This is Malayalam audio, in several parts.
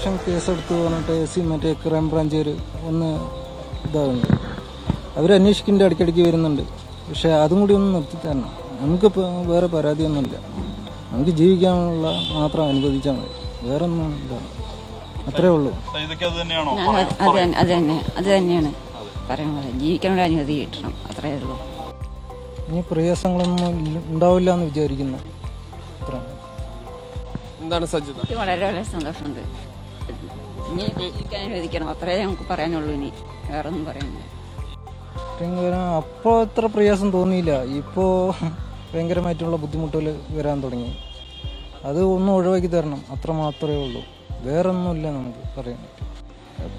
കേസെടുത്ത് പറഞ്ഞിട്ട് എസ് സി മറ്റേ ക്രൈം ബ്രാഞ്ചുകാർ ഒന്ന് ഇതാകുന്നു അന്വേഷിക്കേണ്ട ഇടയ്ക്കിടയ്ക്ക് വരുന്നുണ്ട്. പക്ഷേ അതും കൂടി ഒന്ന് നിർത്തി തരണം നമുക്കിപ്പോൾ വേറെ പരാതിയൊന്നുമില്ല. നമുക്ക് ജീവിക്കാനുള്ള മാത്രം അനുവദിച്ചാൽ മതി. വേറെ ഒന്നും ഇതാണ് അത്രേ ഉള്ളൂ. ഇതൊക്കെ അത് തന്നെ അത് തന്നെ അത് തന്നെയാണ്. പറയുന്നത് ജീവിക്കാനുള്ള അനുമതി കിട്ടണം. അത്രേ ഉള്ളൂ. ഇനി പ്രയാസങ്ങളൊന്നും ഉണ്ടാവില്ല എന്ന് വിചാരിക്കുന്നു. അത്ര എന്താണ് സജ്ജത വളരെ വളരെ സന്തോഷമുണ്ട്. ഇനി ജീവിക്കാൻ അനുവദിക്കണം അത്രേ നമുക്ക് പറയാനുള്ളൂ ഇനി. വേറെ ഒന്നും പറയുന്നില്ല അപ്പോൾ അത്ര പ്രയാസം തോന്നിയില്ല. ഇപ്പോൾ ഭയങ്കരമായിട്ടുള്ള ബുദ്ധിമുട്ടുകൾ വരാൻ തുടങ്ങി. അത് ഒന്നും ഒഴിവാക്കി തരണം. അത്ര മാത്രമേ ഉള്ളൂ. വേറെ ഒന്നുമില്ല നമുക്ക് പറയാൻ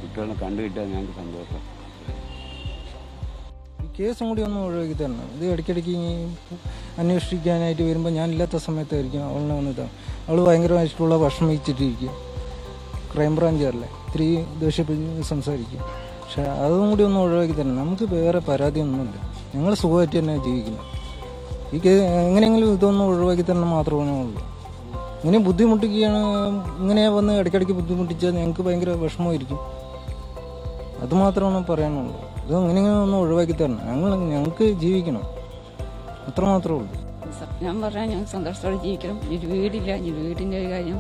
കുട്ടികളെ കണ്ടു കിട്ടിയാൽ ഞങ്ങൾക്ക് സന്തോഷം. ഈ കേസും കൂടി ഒന്ന് ഒഴിവാക്കി തരണം. ഇത് ഇടയ്ക്കിടയ്ക്ക് ഇനി അന്വേഷിക്കാനായിട്ട് വരുമ്പോൾ ഞാൻ ഇല്ലാത്ത സമയത്തായിരിക്കും അവളിനെ വന്നിട്ട് അവൾ ഭയങ്കരമായിട്ടുള്ള വിഷമിച്ചിട്ടിരിക്കും. ക്രൈം ബ്രാഞ്ചുകാരല്ലേ ഇത്തിരി ദേഷ്യപ്പെട്ട് സംസാരിക്കും. പക്ഷെ അതും കൂടി ഒന്ന് ഒഴിവാക്കി തരണം. നമുക്ക് വേറെ പരാതിയൊന്നുമില്ല. ഞങ്ങൾ സുഖമായിട്ട് തന്നെ ജീവിക്കുന്നു. ഈ എങ്ങനെയെങ്കിലും ഇതൊന്നും ഒഴിവാക്കി തരണം മാത്രമേ ഉള്ളൂ. ഇങ്ങനെ ബുദ്ധിമുട്ടിക്കുകയാണ് ഇങ്ങനെ വന്ന് ഇടയ്ക്കിടയ്ക്ക് ബുദ്ധിമുട്ടിച്ചാൽ ഞങ്ങൾക്ക് ഭയങ്കര വിഷമമായിരിക്കും. അതുമാത്രമാണ് പറയാനുള്ളൂ. ഇത് എങ്ങനെയെങ്കിലും ഒന്ന് ഒഴിവാക്കി തരണം. ഞങ്ങൾ ഞങ്ങൾക്ക് ജീവിക്കണം. അത്ര മാത്രമേ ഉള്ളൂ. ഞാൻ പറഞ്ഞാൽ ഞങ്ങൾ സന്തോഷത്തോടെ ജീവിക്കണം. ഇനി വീടില്ല. ഇനി വീടിന്റെ ഒരു കാര്യം